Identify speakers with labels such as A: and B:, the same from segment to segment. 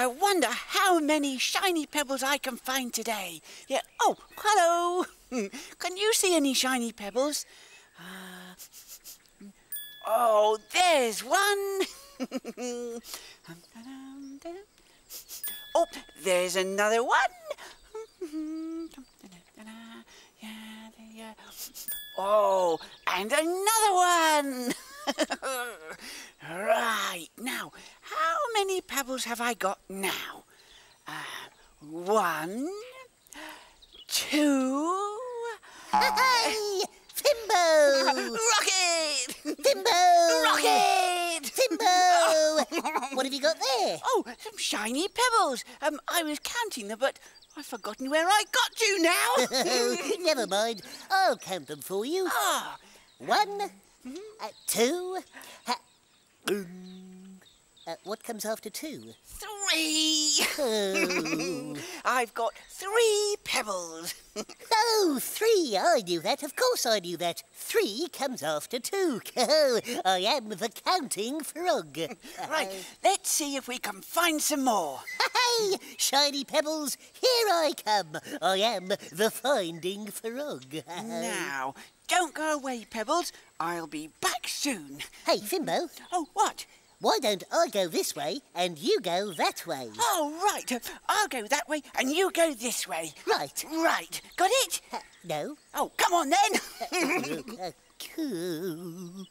A: I wonder how many shiny pebbles I can find today. Yeah. Oh, hello. Can you see any shiny pebbles? Uh, oh, there's one. oh, there's another one. Oh, and another one. right, now, how many pebbles have I got now? Uh, one, two...
B: Hey, Fimbo!
A: Rockit!
B: Fimbo!
A: Rockit!
B: Fimbo! what have you got there?
A: Oh, some shiny pebbles. Um, I was counting them, but I've forgotten where I got to now.
B: Never mind. I'll count them for you.
A: ah,
B: One, uh, two. Uh, um, uh, what comes after two?
A: three.
B: Oh.
A: I've got three pebbles.
B: oh, three. I knew that. Of course I knew that. Three comes after two. I am the counting frog.
A: right, let's see if we can find some more.
B: Hey, shiny pebbles, here I come. I am the finding frog.
A: Now, don't go away, Pebbles. I'll be back soon.
B: Hey, Fimbo,
A: Oh, what?
B: Why don't I go this way and you go that way?
A: Oh, right. I'll go that way and you go this way.
B: Right.
A: Right. Got it?
B: Uh, no.
A: Oh, come on then.
B: Uh, cool.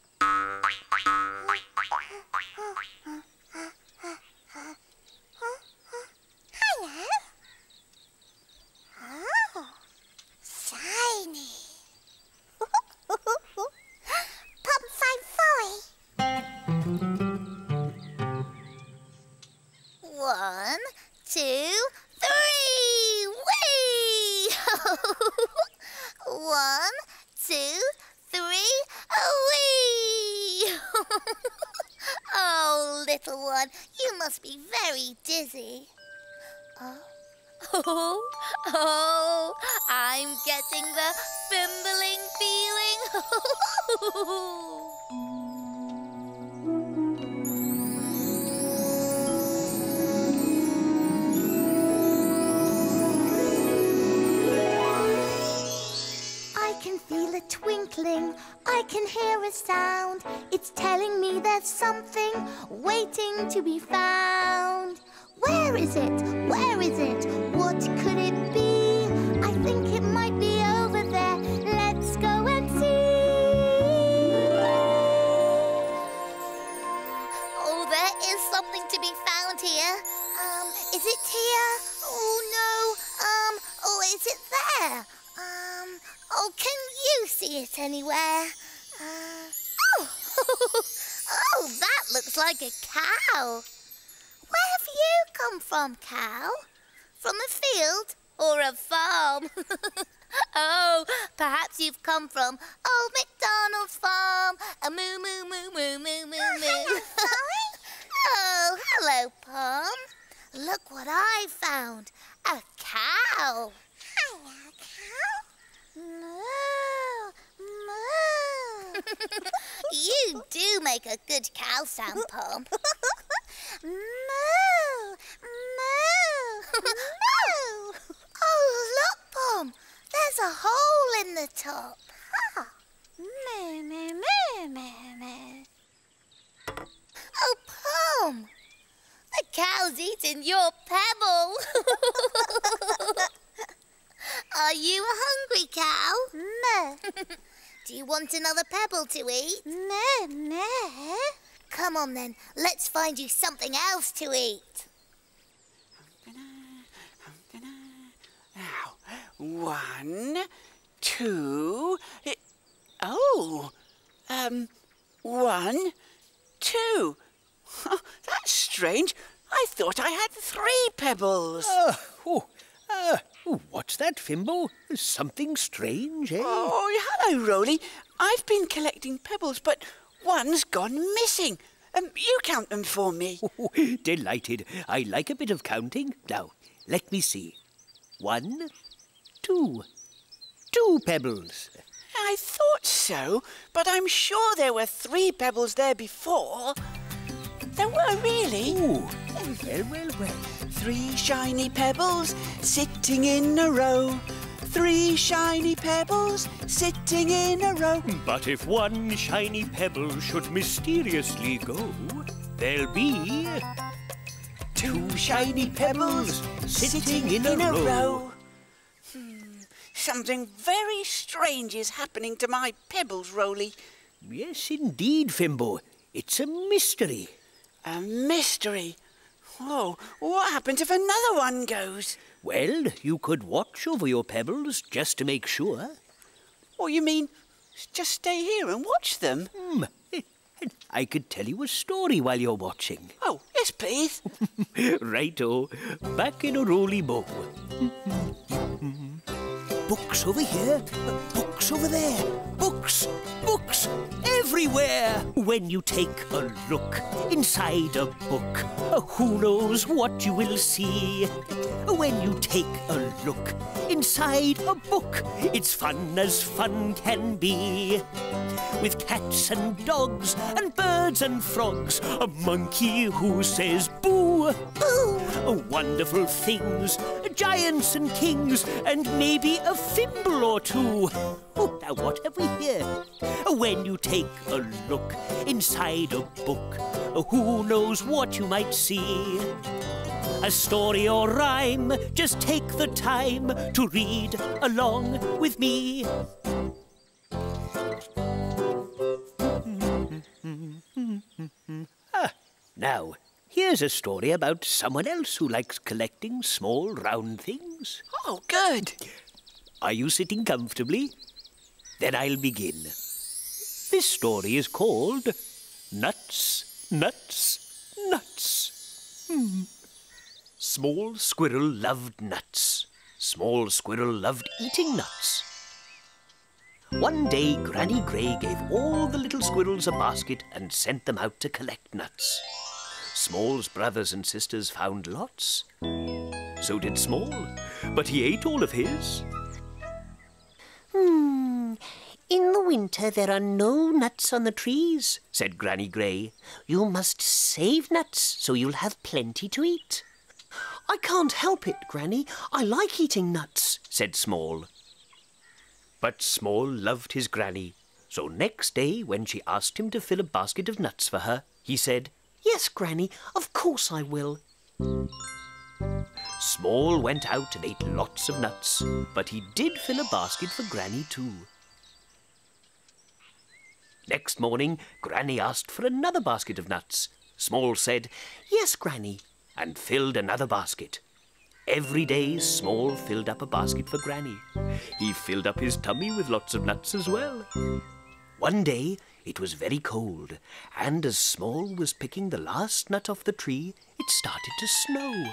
C: Must be very dizzy. Oh. Oh, oh, I'm getting the fimbling feeling. I can feel a twinkling, I can hear a sound. It's telling me there's something waiting to be found. Where is it? Where is it? What could it be? I think it might be over there. Let's go and see. Oh, there is something to be found here. Um, is it here? Oh no. Um, oh, is it there? Um, oh, can you see it anywhere? Oh, oh, that looks like a cow. Where have you come from, cow? From a field or a farm? oh, perhaps you've come from Old MacDonald's farm. A moo moo moo moo moo moo oh, moo. oh, hello, Pom. Look what I found. A cow. Hello, cow. Moo. You do make a good cow sound, Pom. moo, moo, moo. Oh, look, Pom. There's a hole in the top. Huh. Moo, moo, moo, moo, moo. Oh, Pom. The cow's eating your pebble. Are you a hungry cow? No. Do you want another pebble to eat? No, no. Come on then, let's find you something else to eat.
A: Now, one, two. eh, Oh, um, one, two. Oh, that's strange. I thought I had three pebbles.
D: Uh, oh, uh, oh, what's that, Fimble? Something strange, eh?
A: Oh, hello, Roly. I've been collecting pebbles, but one's gone missing. Um, you count them for me.
D: Oh, delighted. I like a bit of counting. Now, let me see. One, two. Two pebbles.
A: I thought so, but I'm sure there were three pebbles there before. there were really.
D: Ooh, well, well, well.
A: Three shiny pebbles sitting in a row. Three shiny pebbles sitting in a row.
D: But if one shiny pebble should mysteriously go, there'll be
A: Two shiny pebbles sitting in a row. Hmm, something very strange is happening to my pebbles, Roly.
D: Yes, indeed, Fimbo. It's a mystery.
A: A mystery. Oh, what happens if another one goes?
D: Well, you could watch over your pebbles just to make sure.
A: Oh, you mean just stay here and watch them?
D: Hmm. I could tell you a story while you're watching.
A: Oh, yes, please.
D: Righto. Back in a roly mo. Books over here, books over there, books, books everywhere. When you take a look inside a book, uh, who knows what you will see? When you take a look inside a book, it's fun as fun can be. With cats and dogs and birds and frogs, a monkey who says boo, boo, uh, wonderful things, giants and kings, and maybe a fimble or two. Oh, now what have we here? When you take a look inside a book, who knows what you might see? A story or rhyme, just take the time to read along with me. Ah, now, here's a story about someone else who likes collecting small round things.
A: Oh, good.
D: Are you sitting comfortably? Then I'll begin. This story is called Nuts, Nuts, Nuts. Hmm. Small squirrel loved nuts. Small squirrel loved eating nuts. One day, Granny Grey gave all the little squirrels a basket and sent them out to collect nuts. Small's brothers and sisters found lots. So did Small, but he ate all of his.
B: Hmm. In the winter, there are no nuts on the trees.
D: said Granny Grey.
B: You must save nuts so you'll have plenty to eat. I can't help it, Granny. I like eating nuts.
D: said Small. But Small loved his granny, so next day when she asked him to fill a basket of nuts for her, he said,
B: Yes, Granny, of course I will.
D: Small went out and ate lots of nuts, but he did fill a basket for Granny too. Next morning, Granny asked for another basket of nuts. Small said,
B: Yes, Granny.
D: and filled another basket. Every day, Small filled up a basket for Granny. He filled up his tummy with lots of nuts as well. One day, it was very cold, and as Small was picking the last nut off the tree, it started to snow,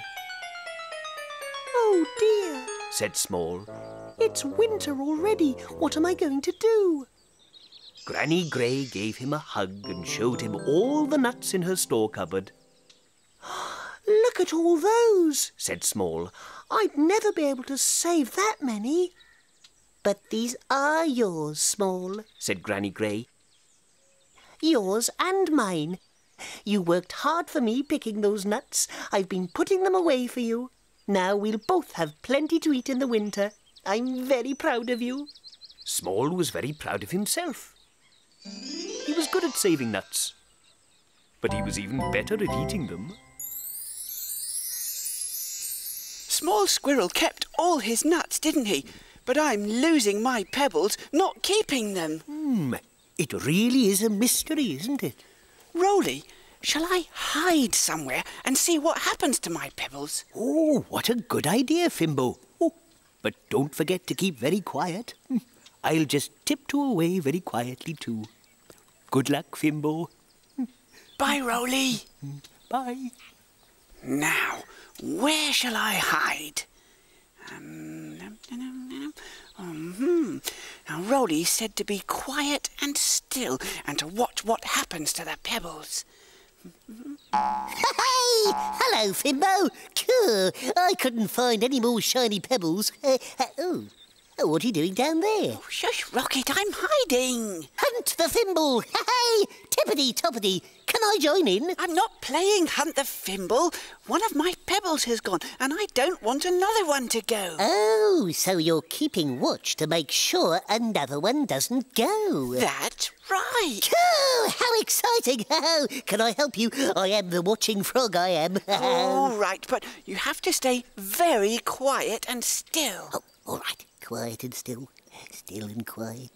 B: Oh dear,
D: said Small.
B: it's winter already. What am I going to do?
D: Granny Grey gave him a hug and showed him all the nuts in her store cupboard,
B: Look at all those.
D: said Small.
B: I'd never be able to save that many. But these are yours, Small.
D: said Granny Grey.
B: Yours and mine. You worked hard for me picking those nuts. I've been putting them away for you. Now we'll both have plenty to eat in the winter. I'm very proud of you.
D: Small was very proud of himself. He was good at saving nuts, but he was even better at eating them.
A: Small Squirrel kept all his nuts, didn't he? But I'm losing my pebbles, not keeping them.
D: Hmm, it really is a mystery, isn't it?
A: Roly, shall I hide somewhere and see what happens to my pebbles?
D: Oh, what a good idea, Fimbo. Oh, but don't forget to keep very quiet. I'll just tiptoe away very quietly, too. Good luck, Fimbo.
A: Bye, Roly.
D: Bye.
A: Now, where shall I hide? Um, num. hmm. Now, Roly said to be quiet and still and to watch what happens to the pebbles.
B: Hey! Hello, Fimbo. Cool. I couldn't find any more shiny pebbles. Uh, uh, oh. Oh, what are you doing down there?
A: Oh, shush, Rockit, I'm hiding.
B: Hunt the thimble! Hey! Tippity toppity! Can I join in?
A: I'm not playing Hunt the Fimble. One of my pebbles has gone, and I don't want another one to go.
B: Oh, so you're keeping watch to make sure another one doesn't go.
A: That's right.
B: Oh, how exciting! Oh, can I help you? I am the watching frog, I am.
A: All right, but you have to stay very quiet and still.
B: Oh, all right. Quiet and still. Still and quiet.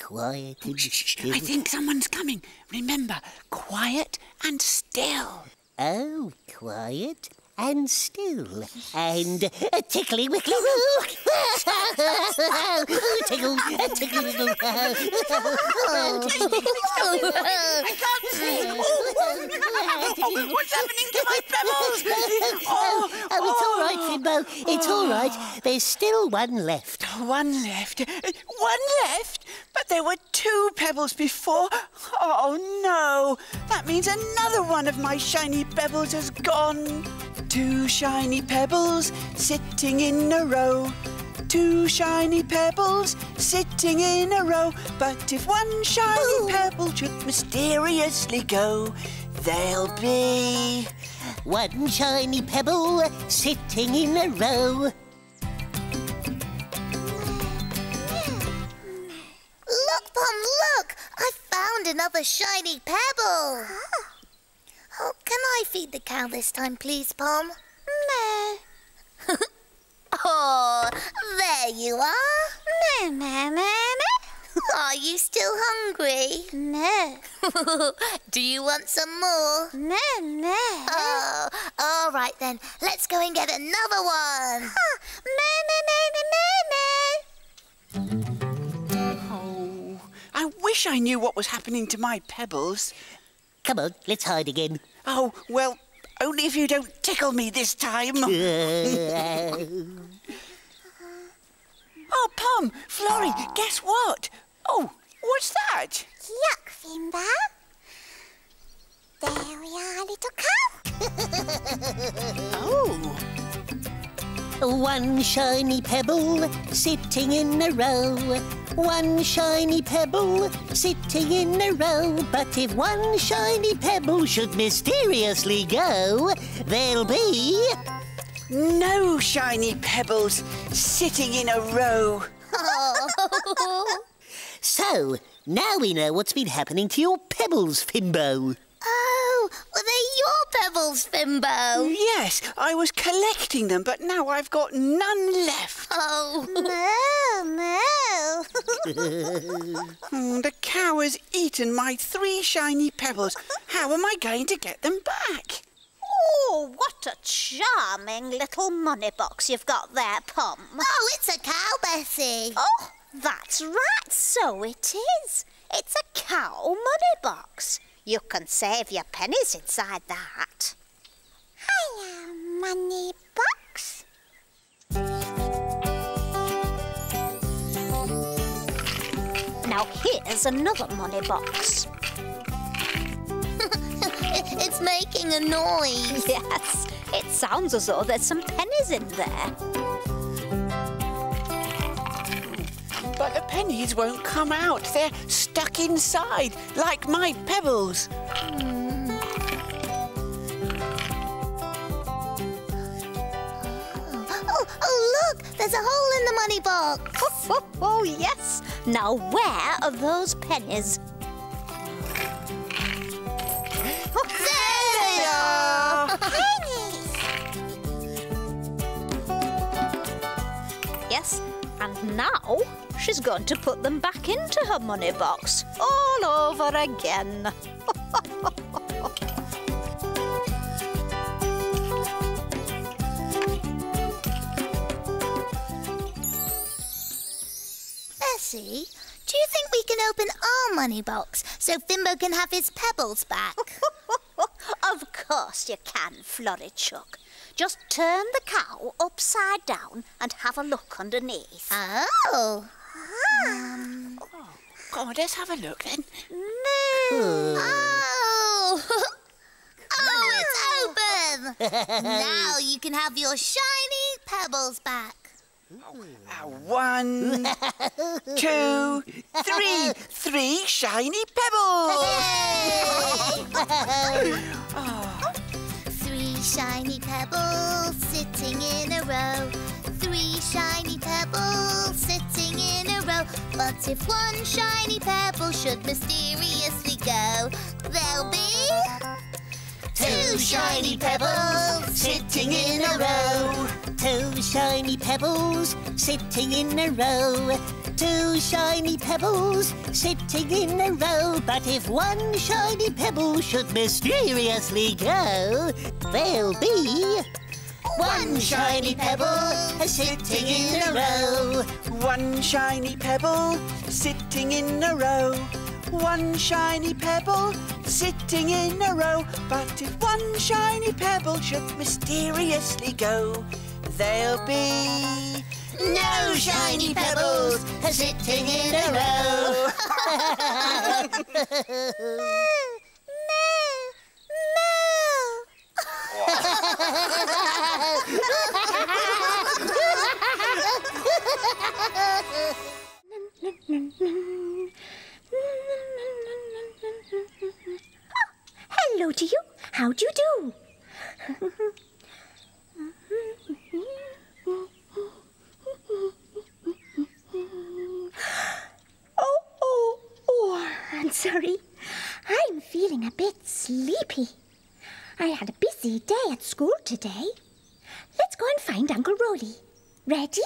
B: Quiet and still.
A: I think someone's coming. Remember, quiet and still.
B: Oh, quiet and still. And uh, tickly wickly woo. tickle, uh, tickly wickle.
A: I can't see. Oh, what's happening to my pebbles?
B: Oh, oh, it's all right, Fimbo. It's all right. There's still one left.
A: One left. One left? But there were two pebbles before. Oh, no. That means another one of my shiny pebbles has gone. Two shiny pebbles sitting in a row. Two shiny pebbles sitting in a row. But if one shiny pebble should mysteriously go, there'll be.
B: One shiny pebble sitting in a row.
C: Look, Pom, look! I found another shiny pebble. Ah. Can I feed the cow this time, please, Pom? No. oh, there you are. No, no, no, no. Are you still hungry? No. Do you want some more? No, no. Oh, all right then. Let's go and get another one. no, no, no, no, no, no.
A: Oh, I wish I knew what was happening to my pebbles.
B: Come on, let's hide again.
A: Oh, well, only if you don't tickle me this time. oh, Pom, Florrie, guess what? Oh, what's that?
C: Look, Fimbo. There we are, little cow.
A: Oh,
B: One shiny pebble sitting in a row. One shiny pebble sitting in a row. But if one shiny pebble should mysteriously go, there'll be.
A: no shiny pebbles sitting in a row.
B: So, now we know what's been happening to your pebbles, Fimbo.
C: Oh, were they your pebbles, Fimbo?
A: Yes, I was collecting them, but now I've got none left.
C: Oh. No, no.
A: Hmm, the cow has eaten my three shiny pebbles. How am I going to get them back?
E: Oh, what a charming little money box you've got there, Pom.
C: oh, it's a cow, Bessie.
E: Oh, that's right, so it is. It's a cow money box. You can save your pennies inside that.
C: Hello, money box.
E: Now here's another money box.
C: it's making a noise.
E: Yes, it sounds as though there's some pennies in there.
A: But the pennies won't come out. They're stuck inside, like my pebbles. Hmm.
C: Oh, oh, look, there's a hole in the money box.
E: Oh, oh, yes. Now where are those pennies? Now she's going to put them back into her money box all over again.
C: Bessie, do you think we can open our money box so Fimbo can have his pebbles back?
E: of course you can, Florichuck. Just turn the cow upside down and have a look underneath.
C: oh.
A: Go on, let's have a look then.
C: Oh. oh, it's open. now you can have your shiny pebbles back.
A: Uh, one, two, three. Three shiny pebbles.
C: Yay! Shiny pebbles sitting in a row. Three shiny pebbles sitting in a row. But if one shiny pebble should mysteriously go, there'll be two shiny pebbles sitting in a row.
B: Two shiny pebbles sitting in a row. Two shiny pebbles sitting in a row. But if one shiny pebble should mysteriously go, there'll be one shiny pebble sitting in a row.
A: One shiny pebble sitting in a row. One shiny pebble sitting in a row. But if one shiny pebble should mysteriously go, there'll be
C: No shiny pebbles sitting in a row.
E: Oh, hello to you. How do you do? oh, oh, oh, I'm sorry. I'm feeling a bit sleepy. I had a busy day at school today. Let's go and find Uncle Roly. Ready?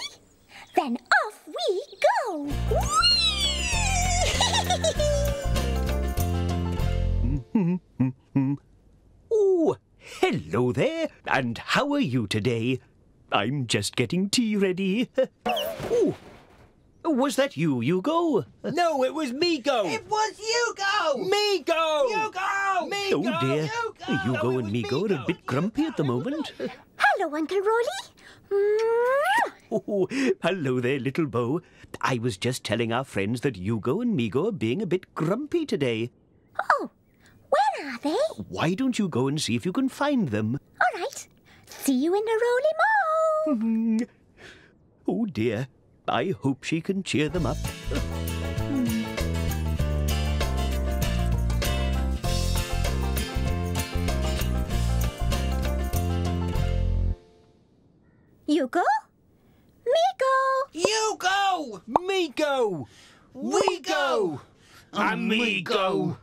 E: Then off we go. Whee!
D: Oh, hello there. And how are you today? I'm just getting tea ready. Oh, was that you, Yugo?
F: No, it was Migo.
A: It was Yugo!
F: Migo.
A: Yugo!
F: Oh, Migo.
D: Oh dear,
F: Yugo.
D: Yugo
F: No,
D: and
F: was
D: Migo are a bit grumpy at the moment.
E: Hello, Uncle Roly.
D: Oh, hello there, little Bo. I was just telling our friends that Yugo and Migo are being a bit grumpy today.
E: Oh, where are they?
D: Why don't you go and see if you can find them?
E: All right. See you in the Roly Mo.
D: Oh dear, I hope she can cheer them up.
E: Yugo? Migo!
A: Yugo!
F: Migo. We go. Amigo.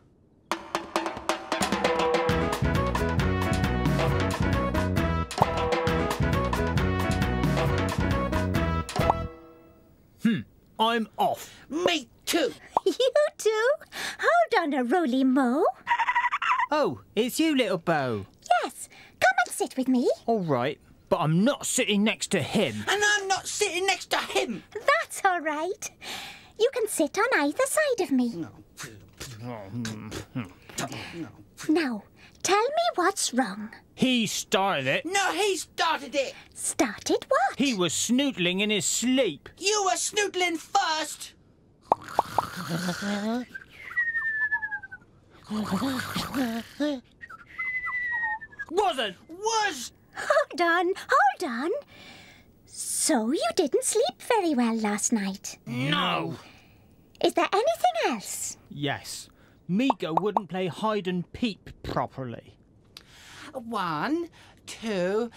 F: Hmm. I'm off.
A: Me too.
E: You too? Hold on a Roly Mo.
F: Oh, it's you, little Bo.
E: Yes, come and sit with me.
F: All right, but I'm not sitting next to him.
A: And I'm not sitting next to him.
E: That's all right. You can sit on either side of me. No. Now, tell me what's wrong.
F: He started it.
A: No, he started it.
E: Started what?
F: He was snootling in his sleep.
A: You were snoodling first.
F: Wasn't.
A: Was.
E: Hold on, hold on. So you didn't sleep very well last night.
F: No.
E: Is there anything else?
F: Yes. Migo wouldn't play hide and peep properly.
A: One, two,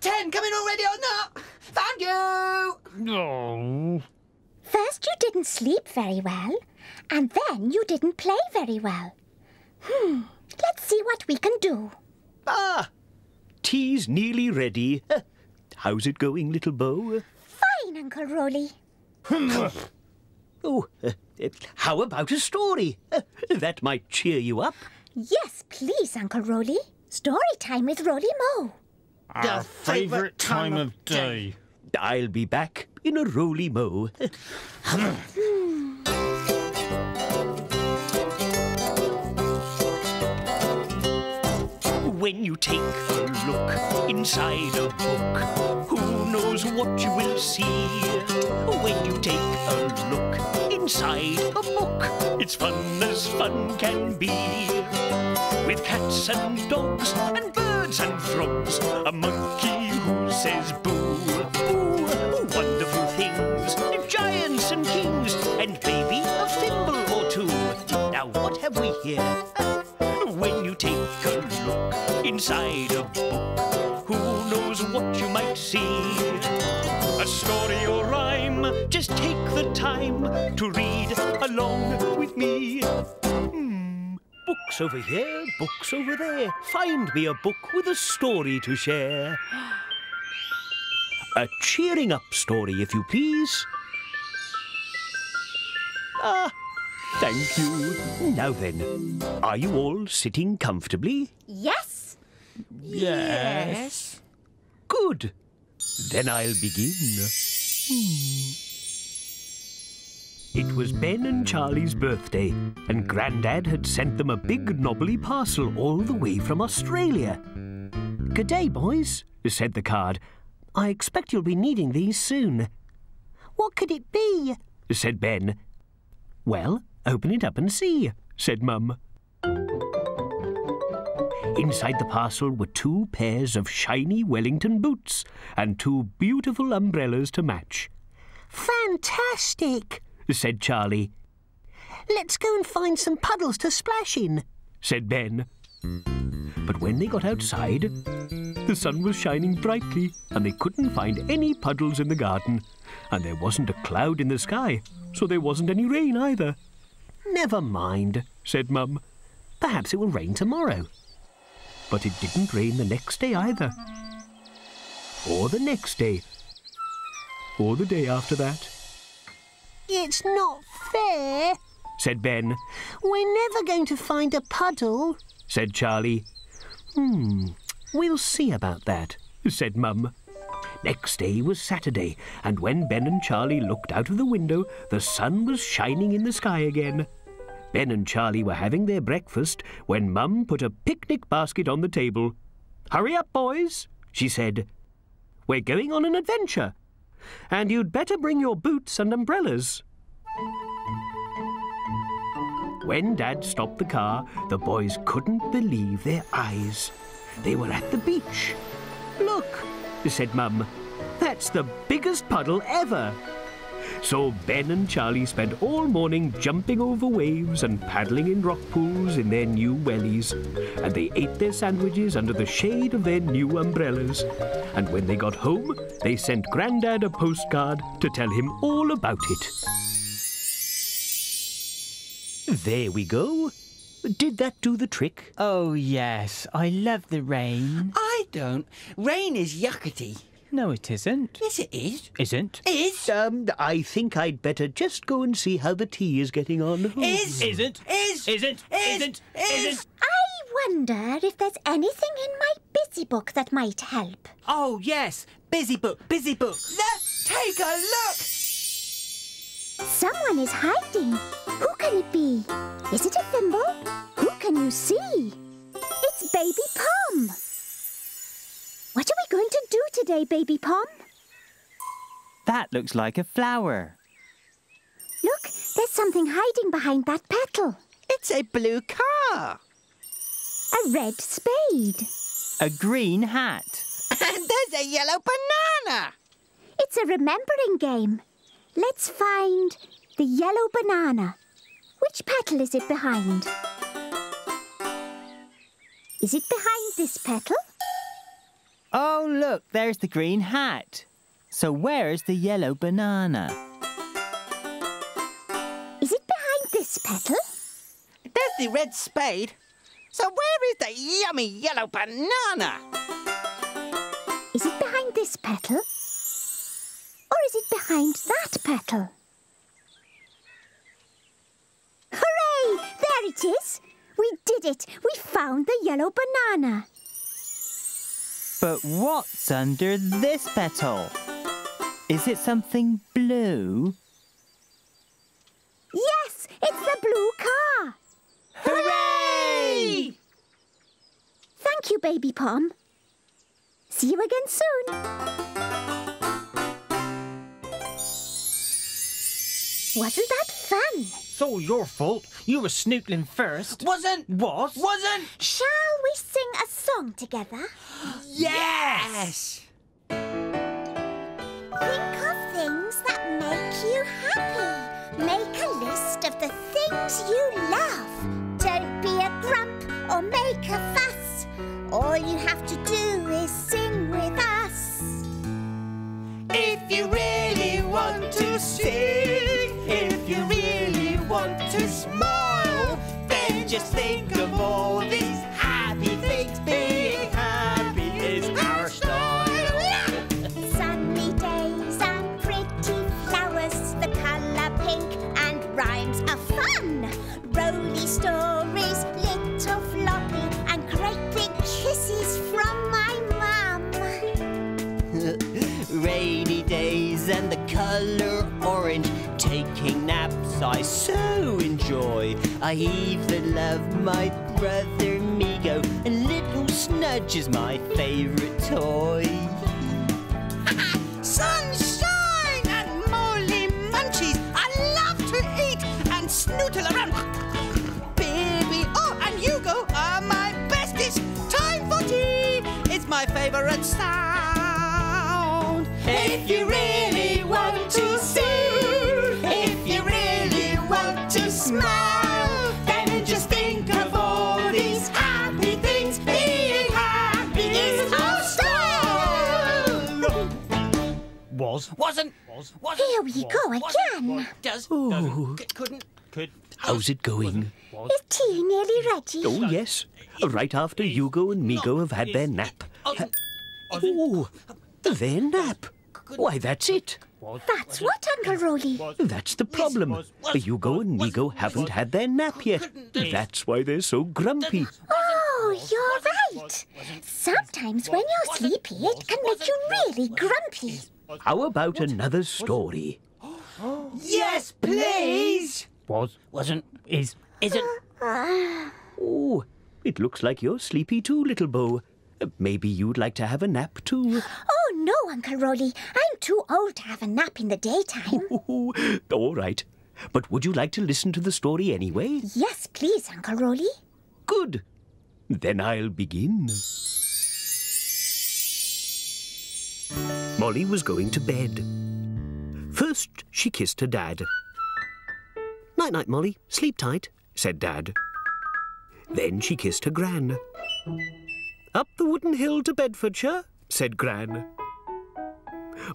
A: ten. Coming already or not? Found you.
F: Oh.
E: First, you didn't sleep very well, and then you didn't play very well. Hmm, let's see what we can do.
D: Ah, tea's nearly ready. How's it going, little Bo?
E: Fine, Uncle Roly.
D: Oh, uh, how about a story? Uh, that might cheer you up.
E: Yes, please, Uncle Roly. Story time with Roly Mo.
F: Our
A: favourite time of
F: day.
D: I'll be back in a roly mo. When you take a look inside a book, who knows what you will see? When you take a look inside a book, it's fun as fun can be. With cats and dogs and birds and frogs, a monkey who says boo, boo, inside a book. Who knows what you might see? A story or rhyme, just take the time to read along with me. Hmm, books over here, books over there. Find me a book with a story to share. A cheering up story, if you please. Ah, thank you. Now then, are you all sitting comfortably?
E: Yes.
F: Yes.
D: Good. Then I'll begin. Hmm. It was Ben and Charlie's birthday, and Grandad had sent them a big knobbly parcel all the way from Australia. Good day, boys, said the card. I expect you'll be needing these soon.
B: What could it be?
D: said Ben. Well, open it up and see, said Mum. Inside the parcel were two pairs of shiny Wellington boots and two beautiful umbrellas to match.
B: Fantastic,
D: said Charlie,
B: Let's go and find some puddles to splash in.
D: said Ben. But when they got outside, the sun was shining brightly and they couldn't find any puddles in the garden. And there wasn't a cloud in the sky, so there wasn't any rain either. Never mind, said Mum. Perhaps it will rain tomorrow. But it didn't rain the next day either. Or the next day. Or the day after that,
B: It's not fair.
D: said Ben.
B: We're never going to find a puddle.
D: said Charlie. Hmm, we'll see about that, said Mum. Next day was Saturday, and when Ben and Charlie looked out of the window, the sun was shining in the sky again. Ben and Charlie were having their breakfast when Mum put a picnic basket on the table. Hurry up, boys, she said. We're going on an adventure, and you'd better bring your boots and umbrellas. When Dad stopped the car, the boys couldn't believe their eyes. They were at the beach. Look, said Mum, that's the biggest puddle ever. So Ben and Charlie spent all morning jumping over waves and paddling in rock pools in their new wellies. And they ate their sandwiches under the shade of their new umbrellas. And when they got home, they sent Grandad a postcard to tell him all about it. There we go. Did that do the trick?
F: Oh, yes. I love the rain.
A: I don't. Rain is yuckety.
F: No, it isn't.
A: Yes, it is.
F: Isn't?
A: Is.
D: Um, I think I'd better just go and see how the tea is getting on.
A: Is.
F: Isn't?
A: Is.
F: Isn't?
A: Is.
F: Isn't?
A: Is.
F: Isn't?
E: I wonder if there's anything in my busy book that might help.
A: Oh, yes. Busy book. Busy book. Let's take a look.
E: Someone is hiding. Who can it be? Is it a Fimble? Who can you see? It's Baby Pom. What are we going to do today, Baby Pom?
G: That looks like a flower.
E: Look, there's something hiding behind that petal.
A: It's a blue car.
E: A red spade.
G: A green hat.
A: And there's a yellow banana.
E: It's a remembering game. Let's find the yellow banana. Which petal is it behind? Is it behind this petal?
G: Oh, look, there's the green hat. So where's the yellow banana?
E: Is it behind this petal?
A: There's the red spade. So where is the yummy yellow banana?
E: Is it behind this petal? Or is it behind that petal? Hooray! There it is! We did it! We found the yellow banana.
G: But what's under this petal? Is it something blue?
E: Yes, it's the blue car.
A: Hooray!
E: Thank you, Baby Pom. See you again soon. Wasn't that fun?
F: It's all your fault. You were snootling first.
A: Wasn't.
F: Was?
A: Wasn't.
E: Shall we sing a song together?
A: Yes.
C: Think of things that make you happy. Make a list of the things you love. Don't be a grump or make a fuss.
E: All you have to
D: I even love my brother Migo, and little Snudge is my favourite toy.
A: Sunshine and molly munchies. I love to eat and snootle around. Baby, oh, and Yugo are ah, my besties. Time for tea. It's my favorite sound.
D: If you really want to sing, if you really want to smile,
F: Was.
A: Wasn't.
F: Was. Was.
E: Here we go again.
A: Does.
D: Oh.
A: Doesn't. c- Couldn't.
F: Could.
D: How's it going?
E: Is tea nearly ready?
D: Oh, yes. Right after Yugo and Migo have had their nap. Ha- Oh, their nap. Why, that's it.
E: That's what, Uncle Roly?
D: That's the problem. Yugo and Migo haven't had their nap yet. That's why they're so grumpy.
E: Oh, you're right. Sometimes when you're sleepy, it can make you really grumpy.
D: How about another story?
A: Yes, please.
F: Was. Wasn't. Is. Isn't.
D: Oh, it looks like you're sleepy too, little Bo. Uh, Maybe you'd like to have a nap too.
E: Oh, no, Uncle Roly. I'm too old to have a nap in the daytime.
D: All right. But would you like to listen to the story anyway?
E: yes, please, Uncle Roly.
D: Good. Then I'll begin. Molly was going to bed. First, she kissed her dad. Night night, Molly. Sleep tight, said Dad. Then she kissed her Gran. Up the wooden hill to Bedfordshire, said Gran.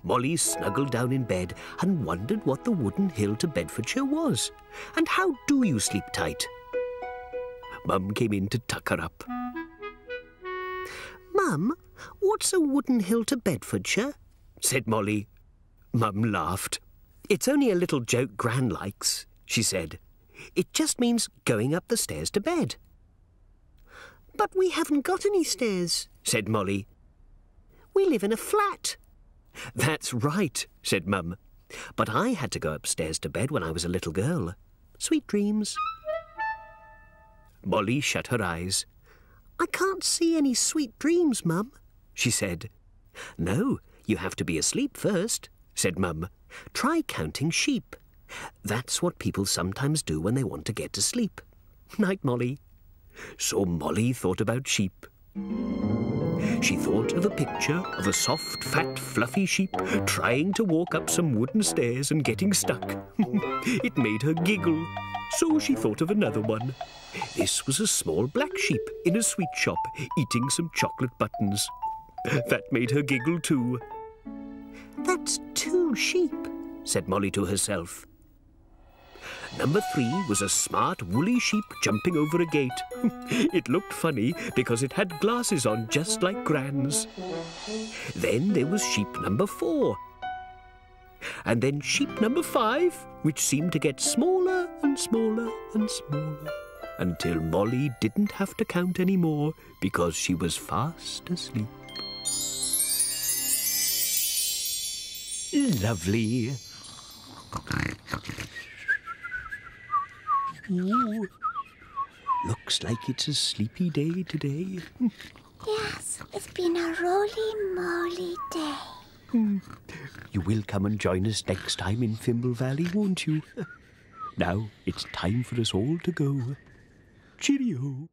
D: Molly snuggled down in bed and wondered what the wooden hill to Bedfordshire was. And how do you sleep tight? Mum came in to tuck her up. Mum, what's a wooden hill to Bedfordshire? said Molly. Mum laughed. It's only a little joke Gran likes, she said. It just means going up the stairs to bed. But we haven't got any stairs, said Molly. We live in a flat. That's right, said Mum. But I had to go upstairs to bed when I was a little girl. Sweet dreams. Molly shut her eyes. I can't see any sweet dreams, Mum, she said. No, you have to be asleep first, said Mum. Try counting sheep. That's what people sometimes do when they want to get to sleep. Night, Molly. So Molly thought about sheep. She thought of a picture of a soft, fat, fluffy sheep trying to walk up some wooden stairs and getting stuck. it made her giggle. So she thought of another one. This was a small black sheep in a sweet shop eating some chocolate buttons. That made her giggle too. That's two sheep, said Molly to herself. Number three was a smart woolly sheep jumping over a gate. it looked funny because it had glasses on just like Gran's. Then there was sheep number four. And then sheep number five, which seemed to get smaller and smaller and smaller until Molly didn't have to count any more because she was fast asleep. Lovely. Ooh. Looks like it's a sleepy day today.
E: Yes, it's been a roly moly day.
D: You will come and join us next time in Fimble Valley, won't you? Now it's time for us all to go. Cheerio.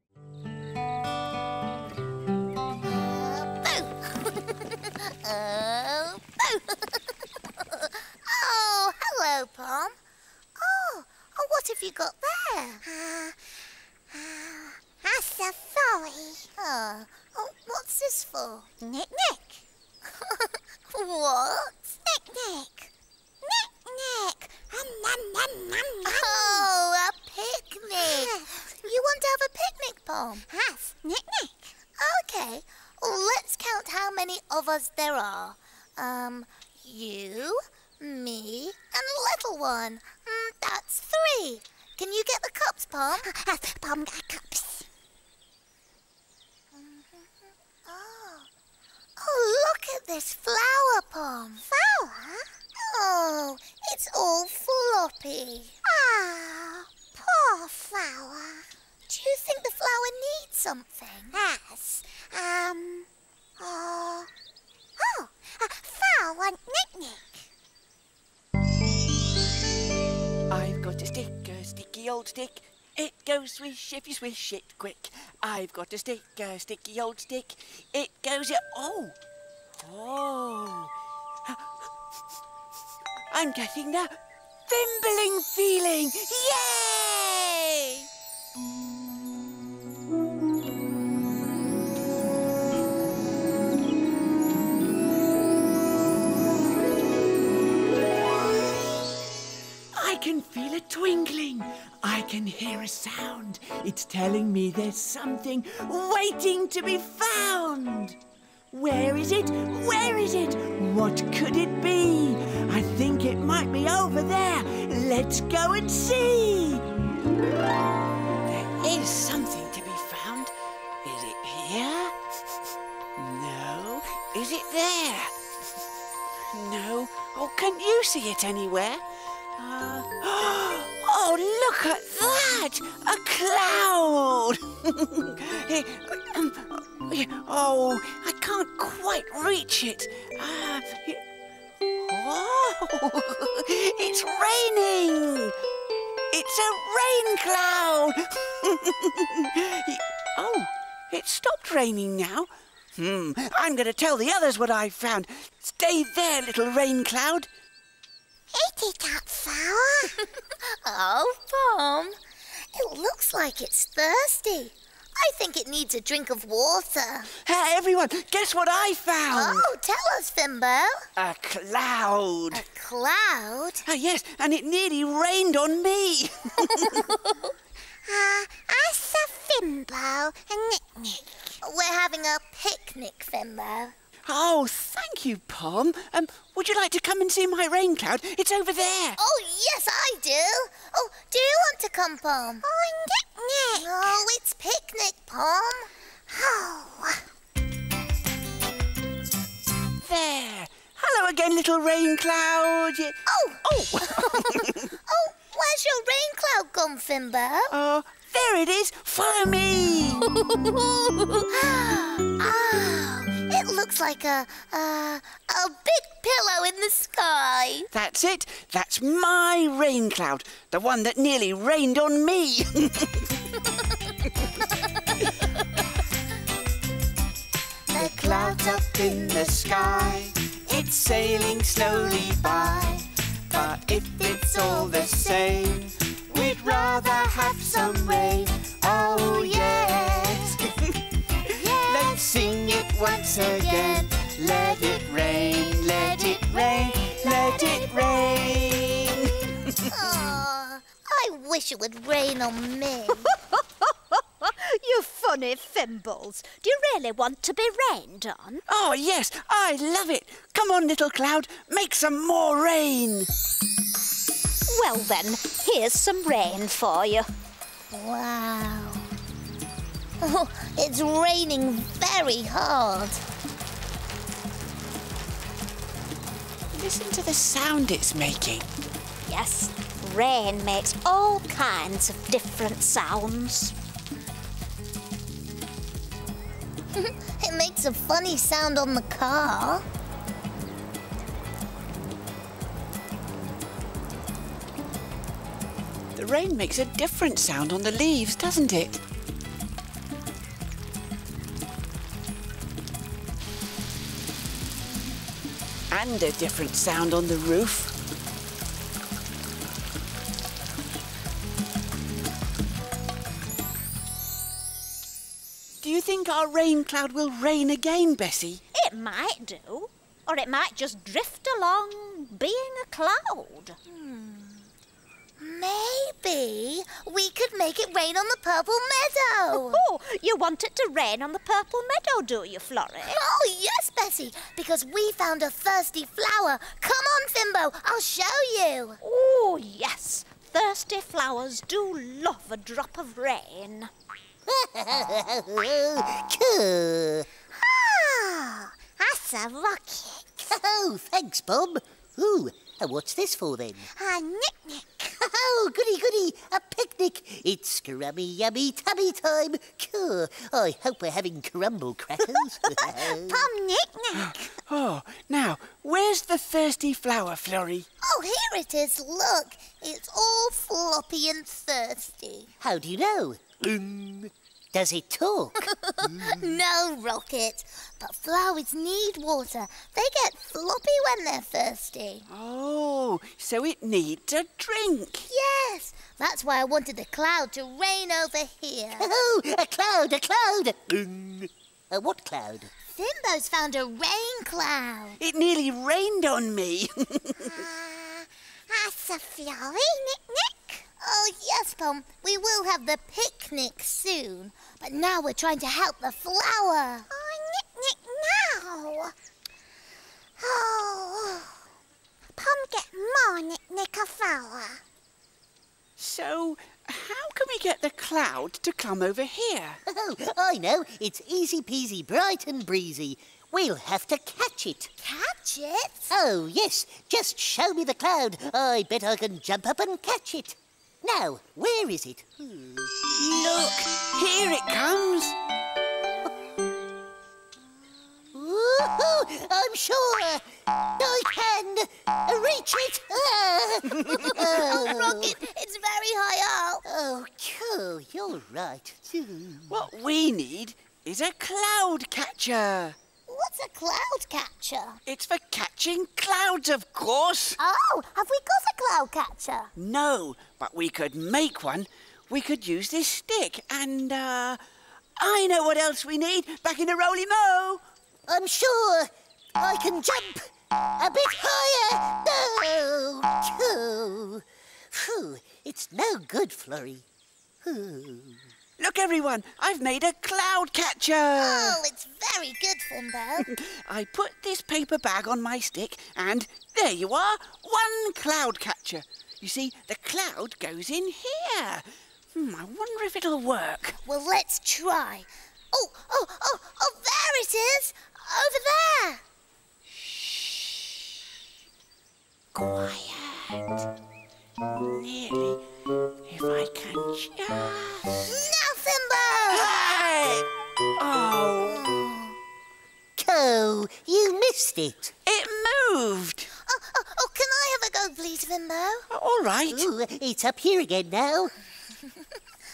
C: Us
A: stick. It goes swish if you swish it quick. I've got a stick, a sticky old stick. It goes. Oh! Oh! I'm getting the fimbling feeling! Yay! Can hear a sound. It's telling me there's something waiting to be found. Where is it? Where is it? What could it be? I think it might be over there. Let's go and see. There is something to be found. Is it here? No. Is it there? No. Oh, can you see it anywhere? Look at that! A cloud! Um, oh, I can't quite reach it. Eh, oh, it's raining! It's a rain cloud! oh, it stopped raining now. Hmm, I'm going to tell the others what I've found. Stay there, little rain cloud.
E: Eat it up, flower.
C: Oh, Pom. It looks like it's thirsty. I think it needs a drink of water.
A: Hey, everyone, guess what I found?
C: Oh, tell us, Fimbo.
A: A cloud.
C: A cloud?
A: Ah, yes, and it nearly rained on me.
E: Ah, us a Fimbo and Nick Nick.
C: We're having a picnic, Fimbo.
A: Oh, thank you, Pom. Um, would you like to come and see my rain cloud? It's over there.
C: Oh, yes, I do. Oh, do you want to come, Pom?
E: Oh, Nick Nick.
C: Oh, it's picnic, Pom.
E: Oh,
A: There. Hello again, little rain cloud.
C: Oh,
A: Oh,
C: oh, where's your rain cloud gone, Fimbo?
A: oh, there it is. Follow me.
C: it looks like a, a, a big pillow in the sky.
A: That's it. That's my rain cloud. The one that nearly rained on me.
C: The
A: clouds up in the sky. It's sailing slowly by. But if it's all the same, we'd rather have some rain. Oh, yes. Let's sing it once again. Let it rain, let it rain, let it rain.
C: Aw, I wish it would rain on me.
H: You funny Fimbles. Do you really want to be rained on?
A: Oh, yes, I love it. Come on, little cloud, make some more rain.
H: Well then, here's some rain for you.
C: wow. Oh, it's raining very hard.
A: Listen to the sound it's making.
H: Yes, rain makes all kinds of different sounds.
C: It makes a funny sound on the car.
A: The rain makes a different sound on the leaves, doesn't it? And a different sound on the roof. Do you think our rain cloud will rain again, Bessie?
H: It might do. Or it might just drift along, being a cloud.
C: Maybe we could make it rain on the purple meadow.
H: Oh, you want it to rain on the purple meadow, do you, Florrie?
C: Oh, yes, Bessie, because we found a thirsty flower. Come on, Fimbo, I'll show you.
H: Oh, yes. Thirsty flowers do love a drop of rain.
B: Cool.
C: Ah, that's a rocket.
B: Oh, thanks, Bob. Ooh, and what's this for then?
C: A knick-knack.
B: Oh, goody goody, a picnic. It's scrummy yummy tummy time. Cool. I hope we're having crumble crackers.
C: Pom knick-knack.
A: Oh, now, where's the thirsty flower, Florrie?
C: Oh, here it is, look. It's all floppy and thirsty.
B: How do you know? Does it talk?
C: No, Rockit. But flowers need water. They get floppy when they're thirsty.
A: Oh, so it needs a drink.
C: Yes, that's why I wanted the cloud to rain over here.
B: oh, a cloud, a cloud. Mm, uh, what cloud?
C: Fimbo's found a rain cloud.
A: It nearly rained on me.
C: Ah, that's a flowery knick-knack. Oh, yes, Pom. We will have the picnic soon. But now we're trying to help the flower. Oh, knick-knack now. Oh. Pom, get more knick-knack a flower.
A: so, how can we get the cloud to come over here?
B: Oh, I know. It's easy peasy, bright and breezy. We'll have to catch it.
C: Catch it?
B: Oh, yes. Just show me the cloud. I bet I can jump up and catch it. Now, where is it?
A: Look, here it comes.
B: I'm sure I can reach it.
C: Oh, Rockit, it's very high up.
B: Oh, cool. You're right.
A: What we need is a cloud catcher.
C: What's a cloud catcher?
A: It's for catching clouds, of course.
C: Oh, have we got a cloud catcher?
A: No, but we could make one. We could use this stick and, uh, I know what else we need back in the Roly Mo.
B: I'm sure I can jump a bit higher. No. Cool. Phew, it's no good, Florrie. Phew.
A: Look, everyone, I've made a cloud catcher.
C: Oh, it's very good, Fimbo.
A: I put this paper bag on my stick, and there you are, one cloud catcher. You see, the cloud goes in here. Hmm, I wonder if it'll work.
C: well, let's try. Oh, oh, oh, oh, there it is. Over there. Shh.
A: Quiet. Nearly. If I can just. Hey! Oh,
B: Co, you missed it.
A: it moved.
C: Oh, oh, oh, can I have a go, please, Fimbo?
A: Uh, all right.
B: Ooh, it's up here again now.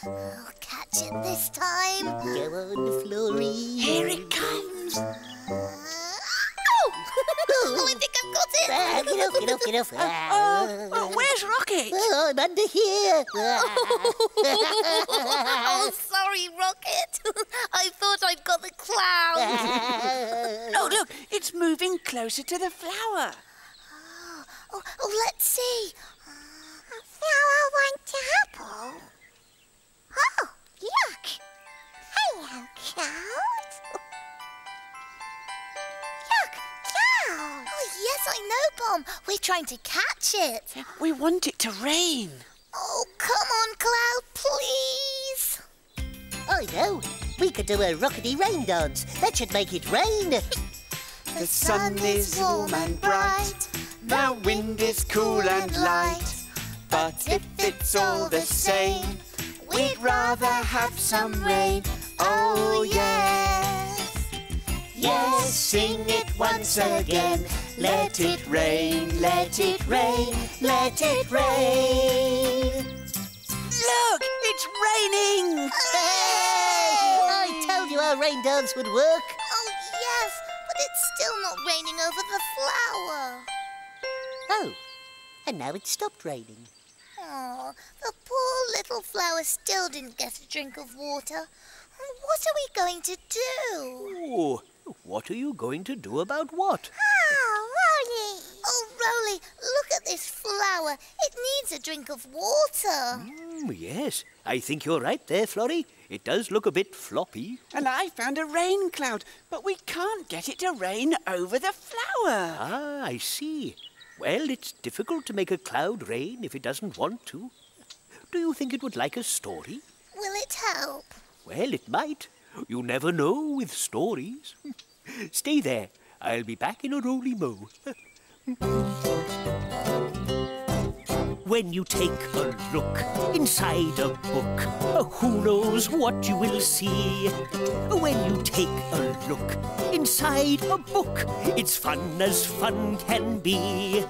C: I'll catch it this time.
B: Go on, Florrie.
A: Here it comes. Ah.
C: Oh, I think I've got it.
B: Ah, get off, get off, get off.
A: Oh,
B: Ah.
A: oh, where's Rockit?
B: Oh, I'm under here.
C: oh, sorry, Rockit. I thought I'd got the cloud.
A: Oh, look, it's moving closer to the flower.
C: oh, oh, let's see. A flower wants apple. Oh, look. Hello, cloud. Yes, I know, Pom. We're trying to catch it.
A: We want it to rain.
C: Oh, come on, Cloud, please.
B: I know. We could do a rockety rain dance. That should make it rain.
A: The sun is warm and bright. The wind is cool and light. But if it's all the same, we'd rather have some rain. Oh, oh yes. Yes, sing it once again. Let it rain, let it rain, let it rain. Look, it's raining. Hey!
B: I told you our rain dance would work.
C: Oh, yes, but it's still not raining over the flower.
B: Oh, and now it's stopped raining.
C: Oh, the poor little flower still didn't get a drink of water. What are we going to do?
D: Oh, what are you going to do about what?
C: Oh, Roly! Oh, Roly, look at this flower. It needs a drink of water.
D: Mm, yes, I think you're right there, Florrie. It does look a bit floppy.
A: And I found a rain cloud, but we can't get it to rain over the flower.
D: Ah, I see. Well, it's difficult to make a cloud rain if it doesn't want to. Do you think it would like a story?
C: Will it help?
D: Well, it might. You never know with stories. Stay there. I'll be back in a roly mo. when you take a look inside a book, uh, who knows what you will see? When you take a look inside a book, it's fun as fun can be.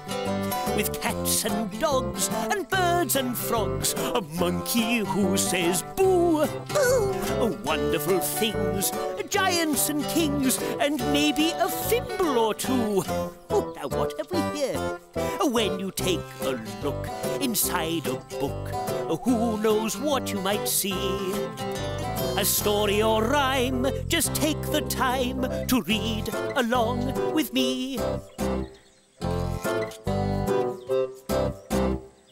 D: With cats and dogs and birds and frogs, a monkey who says boo, boo, wonderful things, giants and kings, and maybe a thimble or two. Oh, now what have we here? When you take a look inside a book, who knows what you might see? A story or rhyme, just take the time to read along with me.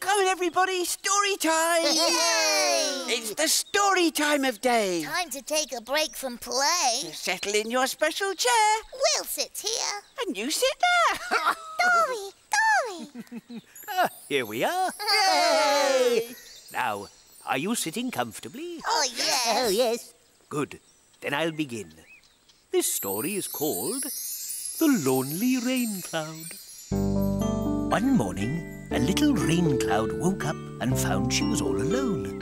A: Come on, everybody, story time!
C: Yay!
A: It's the story time of day.
C: Time to take a break from play.
A: Settle in your special chair,
C: We'll sit here.
A: and you sit there.
C: Dory, Dory.
D: Ah, here we are. Yay! Now, are you sitting comfortably?
C: Oh, yes.
B: Oh, yes.
D: Good. Then I'll begin. This story is called The Lonely Rain Cloud. One morning, a little rain cloud woke up and found she was all alone.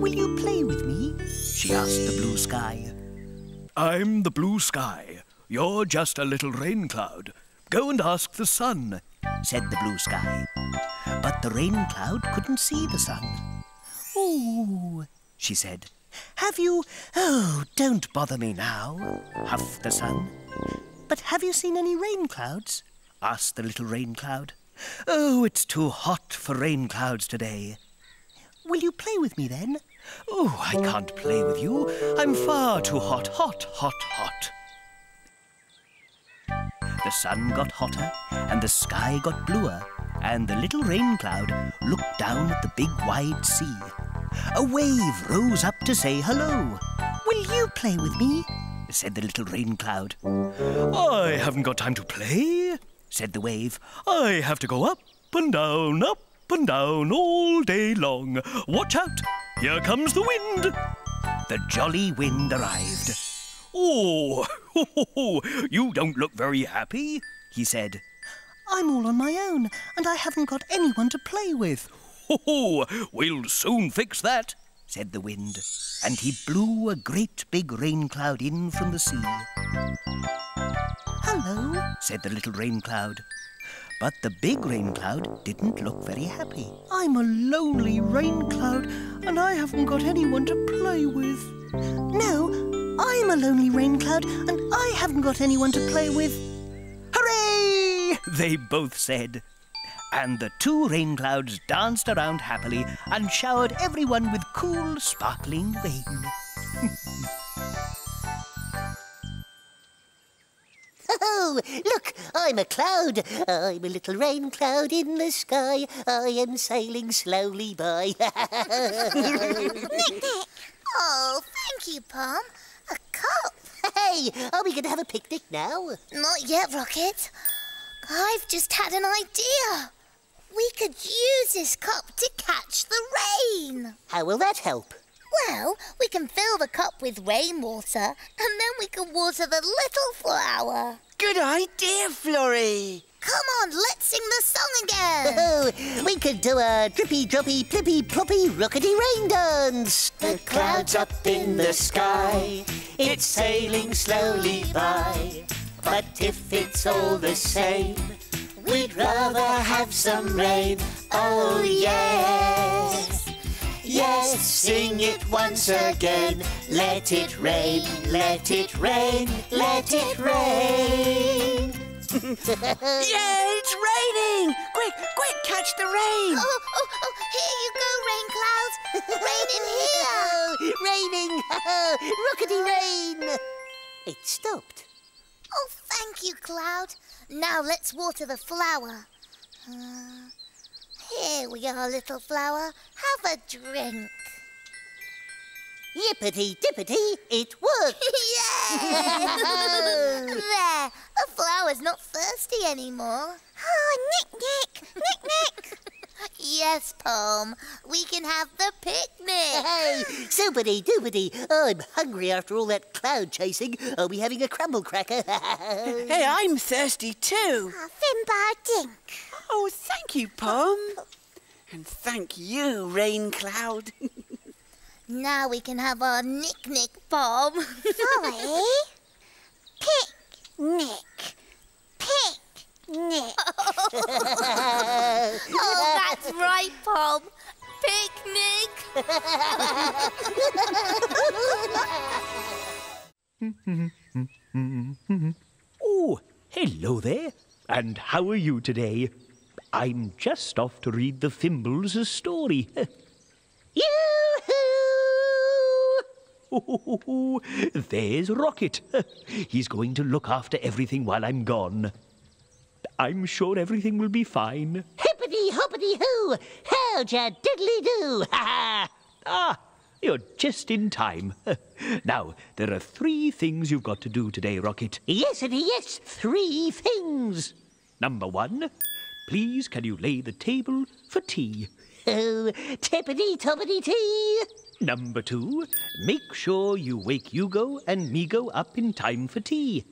D: Will you play with me? She asked the blue sky.
I: I'm the blue sky. You're just a little rain cloud. Go and ask the sun.
D: Said the blue sky. But the rain cloud couldn't see the sun. Oh, she said. Have you. Oh, don't bother me now, huffed the sun. But have you seen any rain clouds? asked the little rain cloud. Oh, it's too hot for rain clouds today. Will you play with me then? Oh, I can't play with you. I'm far too hot, hot, hot, hot. The sun got hotter and the sky got bluer, and the little rain cloud looked down at the big wide sea. A wave rose up to say hello. Will you play with me? said the little rain cloud.
I: I haven't got time to play,
D: said the wave.
I: I have to go up and down, up and down all day long. Watch out! Here comes the wind.
D: The jolly wind arrived.
I: Oh, you don't look very happy,
D: he said. I'm all on my own, and I haven't got anyone to play with,
I: Oh, we'll soon fix that.
D: said the wind, and he blew a great big rain cloud in from the sea. Hello, said the little rain cloud. But the big rain cloud didn't look very happy. I'm a lonely rain cloud, and I haven't got anyone to play with. No, I'm a lonely rain cloud, and I haven't got anyone to play with. Hooray! They both said. And the two rain clouds danced around happily and showered everyone with cool, sparkling rain.
B: Oh, look, I'm a cloud. I'm a little rain cloud in the sky. I am sailing slowly by. Nick, Nick.
C: Oh, thank you, Pom. A cup.
B: hey, are we going to have a picnic now?
C: Not yet, Rockit. I've just had an idea. We could use this cup to catch the rain.
B: How will that help?
C: Well, we can fill the cup with rainwater, and then we can water the little flower.
A: Good idea, Florrie.
C: Come on, let's sing the song again.
B: Oh, we could do a drippy, droppy, plippy, ploppy, rockety rain dance. The clouds up in the sky, it's sailing slowly by. But if it's all the same, we'd rather have some rain. Oh, yes. Yes, sing it once again. Let it rain, let it rain, let it rain.
A: Yeah, it's raining. Quick, quick, catch the rain.
C: oh, oh, oh, here you go, rain clouds. rain in
B: Raining! Rockety rain! It stopped.
C: Oh, thank you, Cloud. Now let's water the flower. Uh, here we are, little flower. Have a drink.
B: Yippity dippity, it worked!
C: Yay! there, the flower's not thirsty anymore. Oh, Nick Nick! Nick Nick! yes, Pom, we can have the picnic.
B: Hey, soupity doopity. I'm hungry after all that cloud chasing. Are we having a crumble cracker?
A: Hey, I'm thirsty too.
C: Ah, Finbar Dink.
A: Oh, thank you, Pom. And thank you, Rain Cloud.
C: Now we can have our Nick Nick, Pom. Sorry. Picnic. Picnic. oh, that's right, Pom. Picnic.
D: Oh, hello there. And how are you today? I'm just off to read the Fimbles a story.
B: Yoo-hoo!
D: There's Rockit. He's going to look after everything while I'm gone. I'm sure everything will be fine.
B: Hippity hoppity hoo! Ya diddly do? Ha ha!
D: Ah, you're just in time. Now, there are three things you've got to do today, Rockit.
B: Yesity yes, three things.
D: Number one, please can you lay the table for tea?
B: Oh, tippity toppity tea.
D: Number two, make sure you wake Yugo and Migo up in time for tea.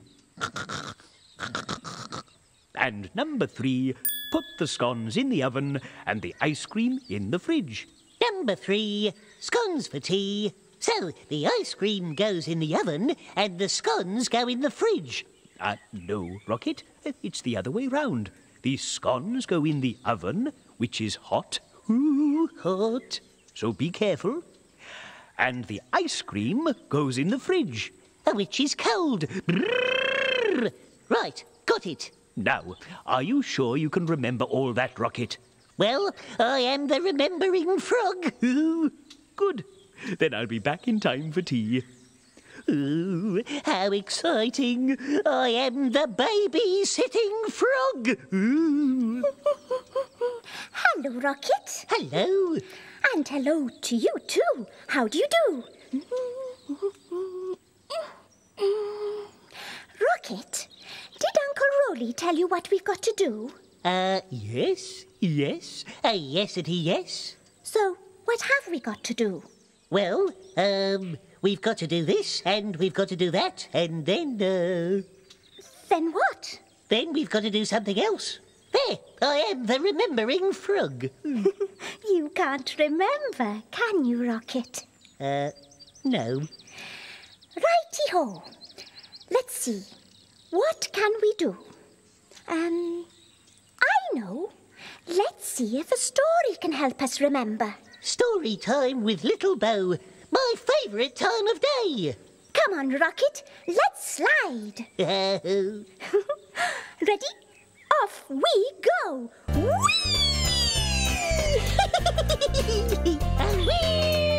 D: And number three, put the scones in the oven and the ice cream in the fridge.
B: Number three, scones for tea. So the ice cream goes in the oven and the scones go in the fridge.
D: Uh, no, Rockit, it's the other way round. The scones go in the oven, which is hot. Ooh, hot. So be careful. And the ice cream goes in the fridge.
B: Which is cold. Brrrr. Right, got it.
D: Now, are you sure you can remember all that, Rockit?
B: Well, I am the remembering frog.
D: Good. Then I'll be back in time for tea.
B: Ooh, how exciting! I am the babysitting frog. Ooh.
E: Hello, Rockit.
B: Hello.
E: And hello to you, too. How do you do? Rockit, did Uncle Roly tell you what we've got to do?
B: Uh, yes, yes, uh, yesity yes.
E: So, what have we got to do?
B: Well, um, we've got to do this, and we've got to do that, and then, uh,
E: Then what?
B: then we've got to do something else. There, I am the remembering frog.
E: You can't remember, can you, Rockit?
B: Uh, no.
E: Righty-ho. Let's see. What can we do? Um, I know. Let's see if a story can help us remember.
B: Story time with Little Bo. My favourite time of day.
E: Come on, Rockit. Let's slide. Ready? Off we go. When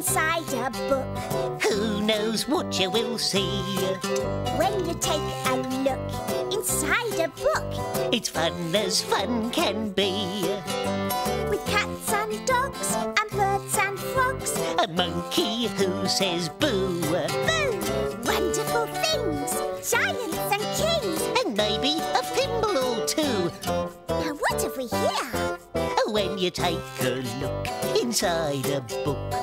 E: inside a book,
B: Who knows what you will see?
E: when you take a look inside a book,
B: It's fun as fun can be.
E: with cats and dogs and birds and frogs,
B: A monkey who says boo.
E: boo! Wonderful things, giants and kings.
B: And maybe a thimble or two.
E: Now what have we here?
B: When you take a look inside a book.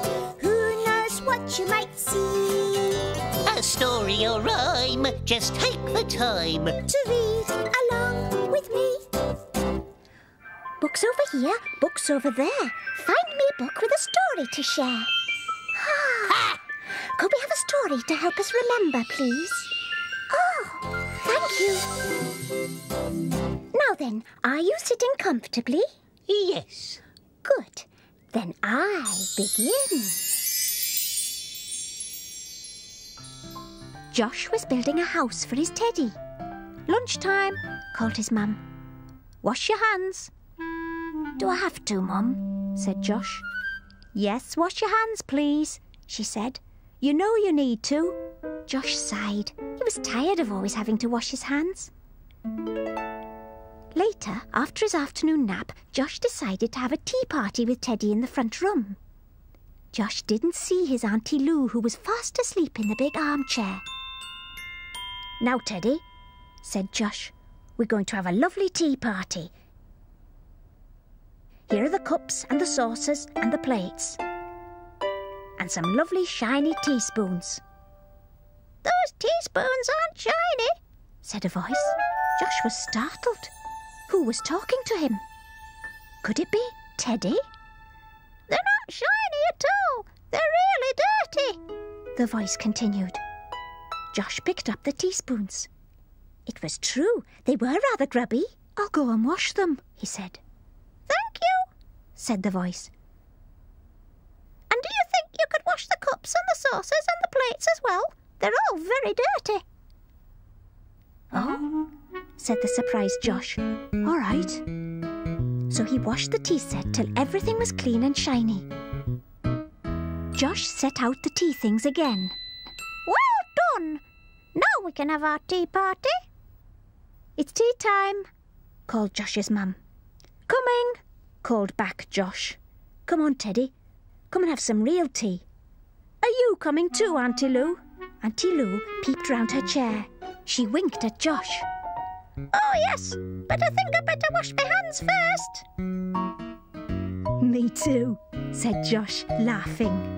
E: What you might see?
B: A story or rhyme, just take the time.
E: To read along with me. Books over here, books over there. Find me a book with a story to share. Ah, Could we have a story to help us remember, please? Oh, thank you. Now then, are you sitting comfortably?
B: Yes.
E: Good. Then I begin. Josh was building a house for his teddy. Lunchtime, called his mum. Wash your hands. Do I have to, Mum? said Josh. Yes, wash your hands, please, she said. You know you need to. Josh sighed. He was tired of always having to wash his hands. Later, after his afternoon nap, Josh decided to have a tea party with Teddy in the front room. Josh didn't see his Auntie Lou, who was fast asleep in the big armchair. Now, Teddy, said Josh, we're going to have a lovely tea party. Here are the cups and the saucers and the plates. And some lovely shiny teaspoons. Those teaspoons aren't shiny, said a voice. Josh was startled. Who was talking to him? Could it be Teddy? They're not shiny at all. They're really dirty, the voice continued. Josh picked up the teaspoons. It was true. They were rather grubby. I'll go and wash them, he said. Thank you, said the voice. And do you think you could wash the cups and the saucers and the plates as well? They're all very dirty. Oh, said the surprised Josh. All right. So he washed the tea set till everything was clean and shiny. Josh set out the tea things again. Well done! Now we can have our tea party. It's tea time, called Josh's mum. Coming, called back Josh. Come on, Teddy. Come and have some real tea. Are you coming too, Auntie Lou? Auntie Lou peeped round her chair. She winked at Josh. Oh, yes, but I think I better wash my hands first. Me too, said Josh, laughing.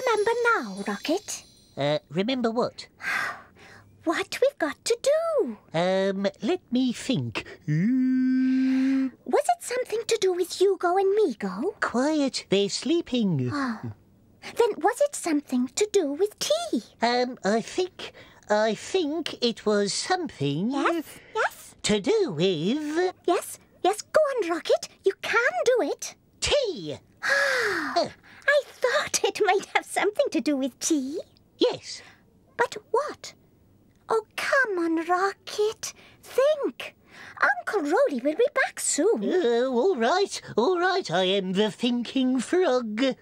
E: Remember now, Rockit?
B: Uh, remember what?
E: What we've got to do?
B: Um, let me think.
E: Was it something to do with Yugo and Migo?
B: Quiet, they're sleeping.
E: Oh. Then was it something to do with tea?
B: Um, I think, I think it was something
E: Yes, yes,
B: to do with
E: yes, yes. Go on, Rockit. You can do it.
B: tea.
E: I thought it might have something to do with tea.
B: Yes.
E: But what? Oh, come on, Rockit. Think. Uncle Roly will be back soon.
B: Uh, all right, all right. I am the thinking frog.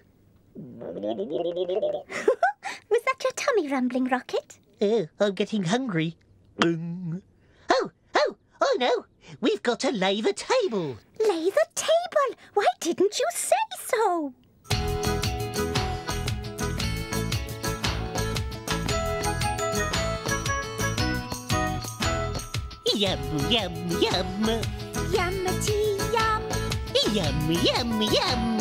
E: Was that your tummy rumbling, Rockit?
B: Uh, I'm getting hungry. Um, oh, oh, I know. We've got to lay the table.
E: Lay the table. Why didn't you say so?
B: Yum, yum, yum.
E: Yummy yum
B: Yum, yum, yum.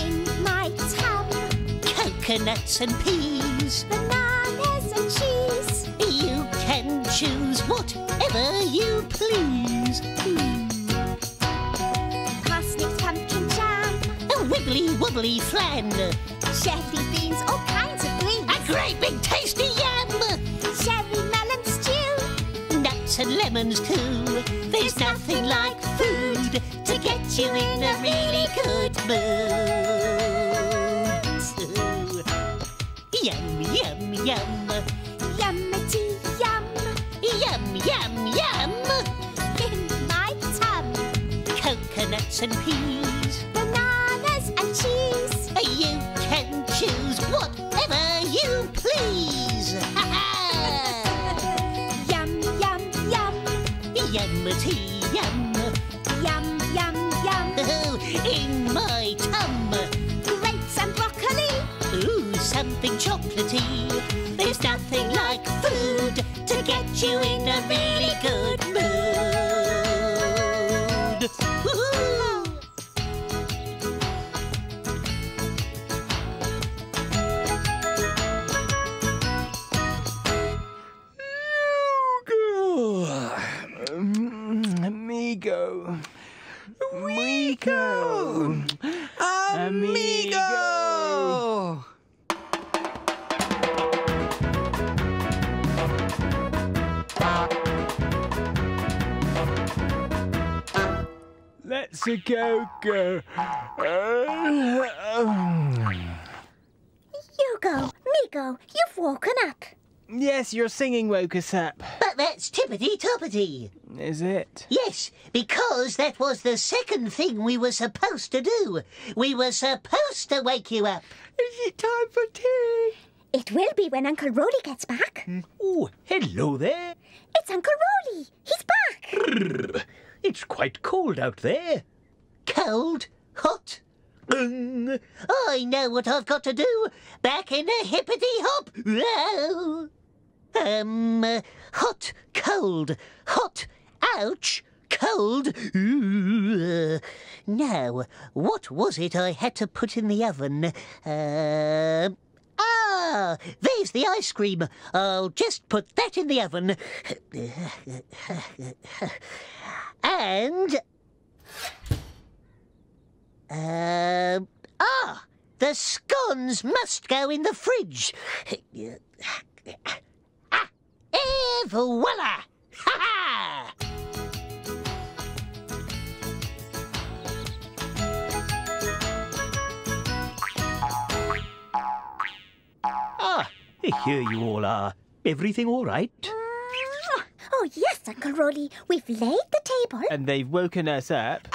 E: in my tub.
B: Coconuts and peas.
E: Bananas and cheese.
B: You can choose whatever you please. Hmm.
E: Parsnips, pumpkin jam.
B: A wibbly wobbly flan.
E: Jelly beans, all kinds of greens.
B: A great big tasty and lemons too. There's nothing like food to get you in a really good mood. Yum, yum, yum.
E: Yummy yum
B: Yum, yum, yum.
E: in my tub.
B: Coconuts and peas.
E: Bananas and cheese.
B: You in a really good
F: go-go.
E: Yugo, Migo, you've woken up.
F: yes, your singing woke us up.
B: But that's tippity toppity.
F: Is it?
B: Yes, because that was the second thing we were supposed to do. We were supposed to wake you up.
F: Is it time for tea?
E: It will be when Uncle Roly gets back.
D: Oh, hello there.
E: It's Uncle Roly. He's back.
D: It's quite cold out there.
B: Cold, hot. Mm, I know what I've got to do. Back in a hippity hop. Um, hot, cold, hot, ouch, cold. Now, what was it I had to put in the oven? Uh, ah, there's the ice cream. I'll just put that in the oven. And um, ah, the scones must go in the fridge. ah, et voila! Ha ha!
D: Ah, here you all are. Everything all right?
E: Oh, yes, Uncle Roly. We've laid the table.
F: And they've woken us up.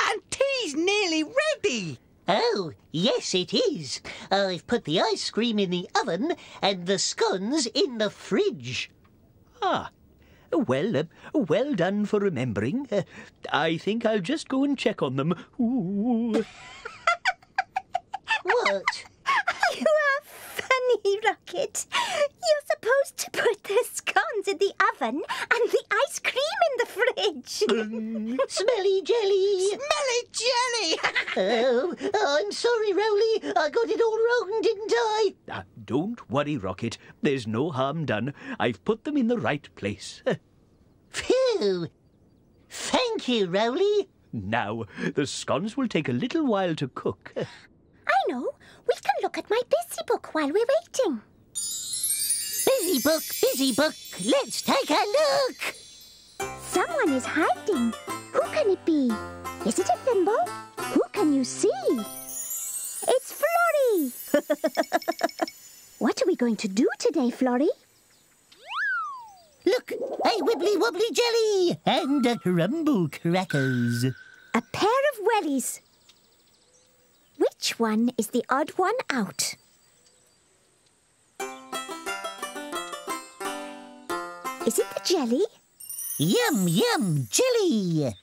G: And nearly ready.
B: Oh, yes, it is. I've put the ice cream in the oven and the scones in the fridge.
D: Ah, well, uh, well done for remembering. Uh, I think I'll just go and check on them. Ooh.
B: What?
E: You are funny, Rockit. You're supposed to put the scones in the oven and the ice cream in the fridge.
B: Smelly jelly.
G: Smelly jelly.
B: Oh, I'm sorry, Roly. I got it all wrong, didn't I?
D: Ah, don't worry, Rockit. There's no harm done. I've put them in the right place.
B: Phew! Thank you, Roly.
D: now, the scones will take a little while to cook.
E: I know. We can look at my busy book while we're waiting.
B: Busy book, busy book. Let's take a look.
E: Someone is hiding. Who can it be? Is it a thimble? Who can you see? It's Florrie. what are we going to do today, Florrie?
B: Look, a wibbly wobbly jelly and a crumble crackers.
E: A pair of wellies. Which one is the odd one out? Is it the jelly
B: Yum, yum, jelly.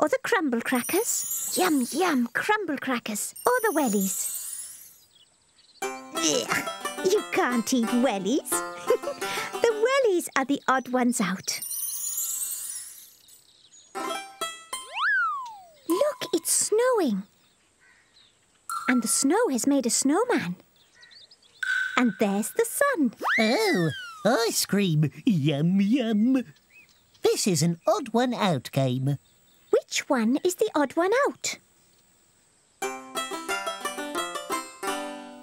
E: or the crumble crackers? Yum, yum, crumble crackers. Or the wellies? You can't eat wellies. the wellies are the odd ones out. Look, it's snowing. And the snow has made a snowman. And there's the sun.
B: Oh, ice cream. Yum, yum. This is an odd one out game.
E: Which one is the odd one out?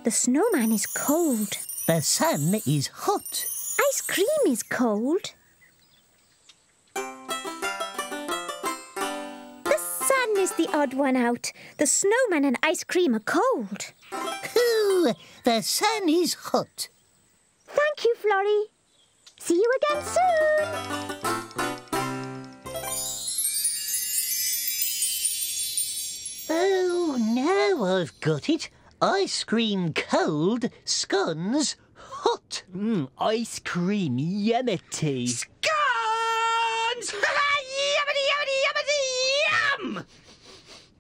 E: The snowman is cold.
B: The sun is hot.
E: Ice cream is cold. Sun is the odd one out. The snowman and ice cream are cold.
B: Ooh, the sun is hot.
E: Thank you, Florrie. See you again soon.
B: Oh, now I've got it. Ice cream cold, scones hot.
J: Mm, ice cream, yummity.
G: Scones! yummity, yummity, yummity, yum!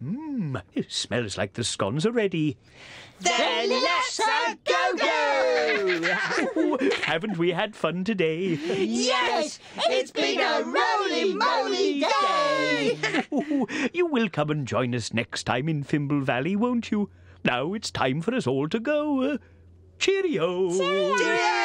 D: Mmm, it smells like the scones are ready.
G: Then let's a go-go!
D: Haven't we had fun today?
G: Yes, it's been a roly-moly day!
D: Ooh, you will come and join us next time in Fimble Valley, won't you? Now it's time for us all to go. Uh, cheerio!
G: Cheerio!